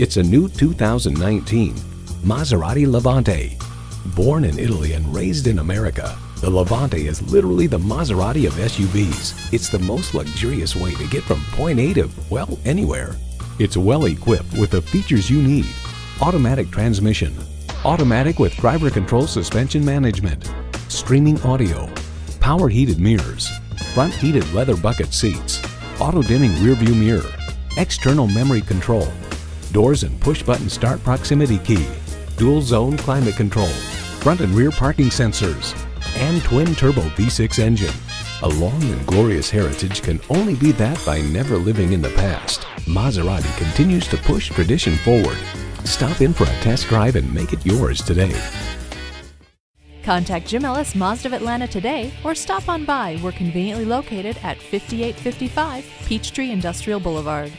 It's a new 2019 Maserati Levante. Born in Italy and raised in America, the Levante is literally the Maserati of SUVs. It's the most luxurious way to get from point A to, well, anywhere. It's well equipped with the features you need. Automatic transmission, automatic with driver control suspension management, streaming audio, power heated mirrors, front heated leather bucket seats, auto dimming rear view mirror, external memory control, doors and push button start proximity key, dual zone climate control, front and rear parking sensors, and twin turbo V6 engine. A long and glorious heritage can only be that by never living in the past. Maserati continues to push tradition forward. Stop in for a test drive and make it yours today. Contact Jim Ellis Mazda of Atlanta today or stop on by. We're conveniently located at 5855 Peachtree Industrial Boulevard.